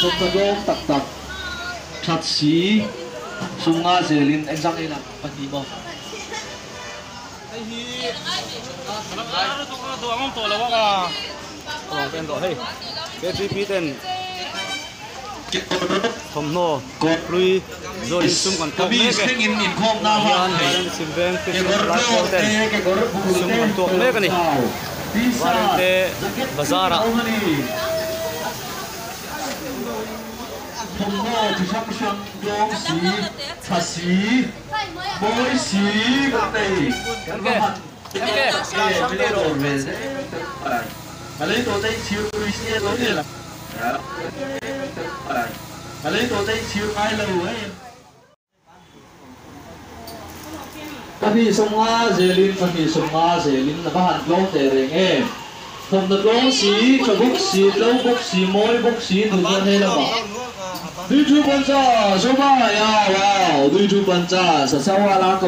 chụp cái đom tắc tắc chặt xí sung nga dễ lên anh răng lên bạn đi bao tên đó hay cái gì tên thầm nô cột lui rồi xung quanh cột mê cái hiện hiện xin ven cái lái cột tên xung quanh cột mê cái này và thế bazar thùng ngô chỉ sang sang đốm xí khá xí bối xí gà tây gắn vào hẳn Hãy subscribe cho kênh Ghiền Mì Gõ Để không bỏ lỡ những video hấp dẫn mà lấy tổ tay chiếu ai lâu ấy em. Ta phi sông hoa dề linh. Ta phi sông hoa dề linh là bạn lâu tề rèn em không được lâu xí cho bốc xí lâu bốc xí mối bốc xí đủ hơn hay là bỏ. दुई ठु पञ्चास या वा दुई ठु पञ्चास सवा लाख